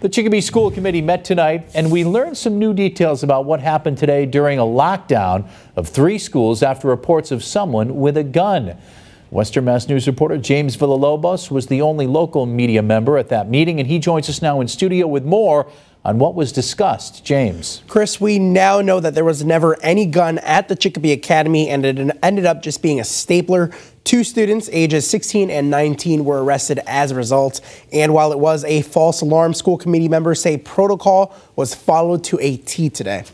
The Chicopee School Committee met tonight and we learned some new details about what happened today during a lockdown of three schools after reports of someone with a gun. Western Mass News reporter James Villalobos was the only local media member at that meeting and he joins us now in studio with more on what was discussed. James. Chris, we now know that there was never any gun at the Chicopee Academy and it ended up just being a stapler. Two students, ages 16 and 19, were arrested as a result. And while it was a false alarm, school committee members say protocol was followed to a T today.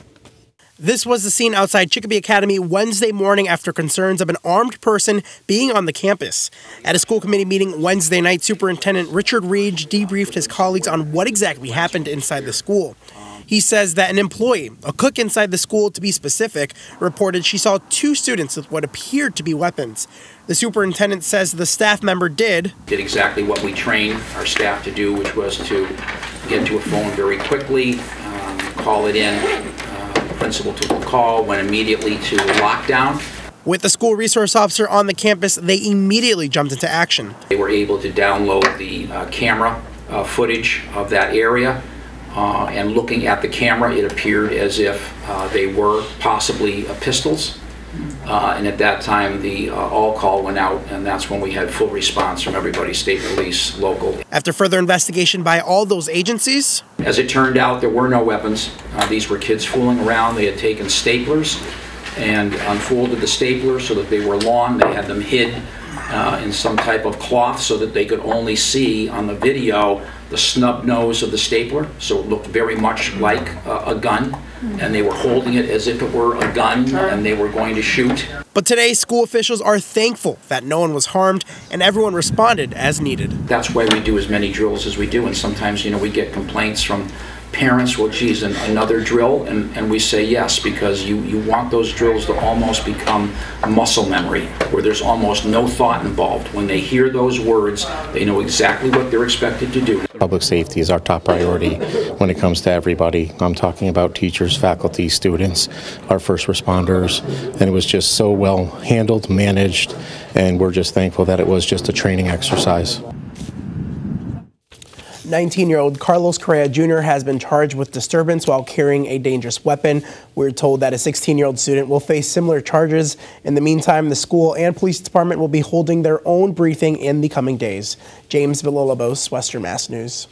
This was the scene outside Chicopee Academy Wednesday morning after concerns of an armed person being on the campus. At a school committee meeting Wednesday night, Superintendent Richard Reed debriefed his colleagues on what exactly happened inside the school. He says that an employee, a cook inside the school to be specific, reported she saw two students with what appeared to be weapons. The superintendent says the staff member did. Did exactly what we trained our staff to do, which was to get to a phone very quickly, um, call it in, principal took a call, went immediately to lockdown. With the school resource officer on the campus, they immediately jumped into action. They were able to download the uh, camera uh, footage of that area. Uh, and looking at the camera, it appeared as if uh, they were possibly uh, pistols. Uh, and at that time, the uh, all call went out, and that's when we had full response from everybody, state police, local. After further investigation by all those agencies? As it turned out, there were no weapons. Uh, these were kids fooling around. They had taken staplers and unfolded the stapler so that they were long. They had them hid uh, in some type of cloth so that they could only see on the video the snub nose of the stapler, so it looked very much like uh, a gun, and they were holding it as if it were a gun, and they were going to shoot. But today, school officials are thankful that no one was harmed and everyone responded as needed. That's why we do as many drills as we do, and sometimes, you know, we get complaints from parents, well, geez, an, another drill? And, and we say yes, because you, you want those drills to almost become muscle memory, where there's almost no thought involved. When they hear those words, they know exactly what they're expected to do. Public safety is our top priority when it comes to everybody. I'm talking about teachers, faculty, students, our first responders, and it was just so well handled, managed, and we're just thankful that it was just a training exercise. 19 year old Carlos Correa Jr. has been charged with disturbance while carrying a dangerous weapon. We're told that a 16 year old student will face similar charges. In the meantime, the school and police department will be holding their own briefing in the coming days. James Villalobos, Western Mass News.